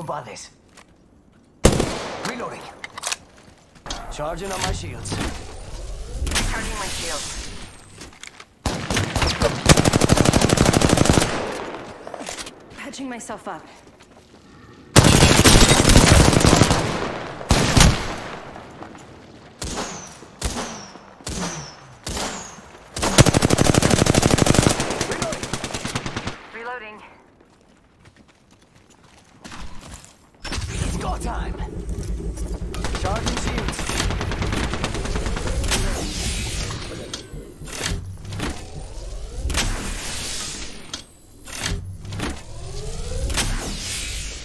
compadres. Reloading. Charging on my shields. Charging my shields. Patching myself up. Reloading. It's go time. Charging shields.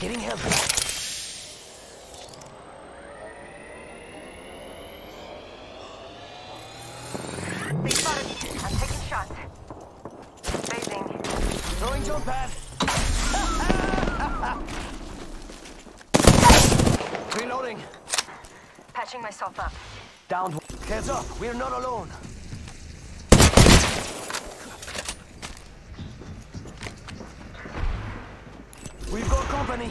Getting help. They spotted me. I'm taking shots. Phasing. Throwing jump pad. Reloading. Patching myself up. Down. Heads up. We're not alone. We've got company.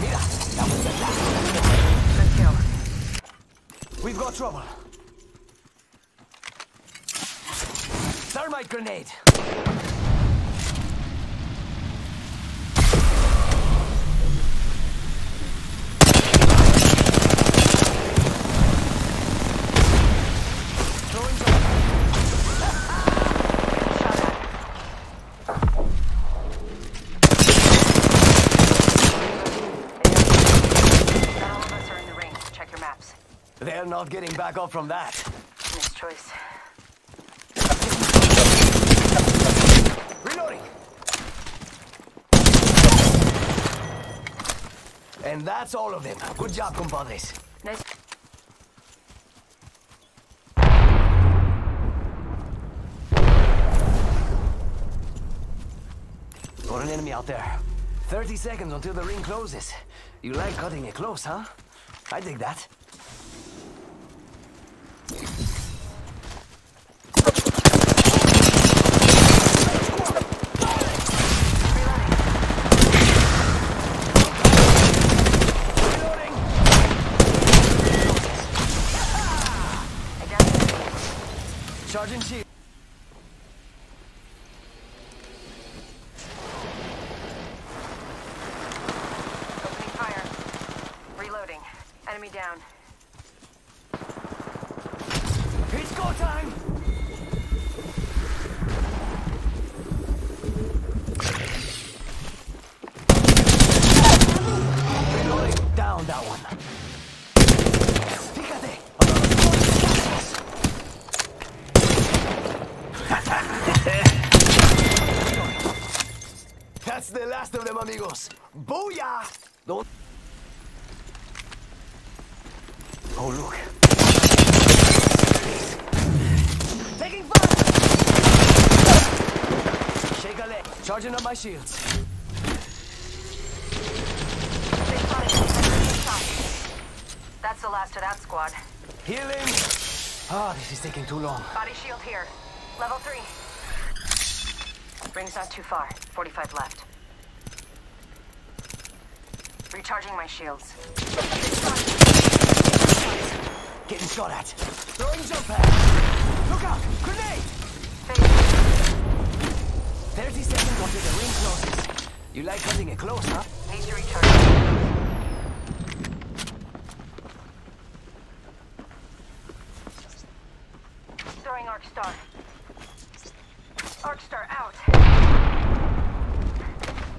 Mira, that was the last. Kill. We've got trouble. Thermite grenade. Not getting back up from that. Nice choice. Reloading. And that's all of them. Good job, compadres. Nice. Got an enemy out there. 30 seconds until the ring closes. You like cutting it close, huh? I dig that. Reloading. I got it. Charging shield. Opening fire. Reloading. Enemy down. It's go time! That's the last of them, amigos. Booyah! Don't. Oh, look. Taking fire! Shake a leg. Charging up my shields. They spotted me. Taking shots. That's the last of that squad. Healing. Ah, this is taking too long. Body shield here. Level three. Brings not too far. 45 left. Recharging my shields. Getting shot at. Throwing jump pad. Look out! Grenade! Phase. 30 seconds until the ring closes. You like cutting it close, huh? Need to recharge. Throwing Arc Star. Arc Star out.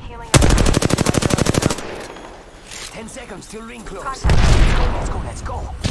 Healing up. 10 seconds till ring close. Contact. Let's go, let's go, let's go.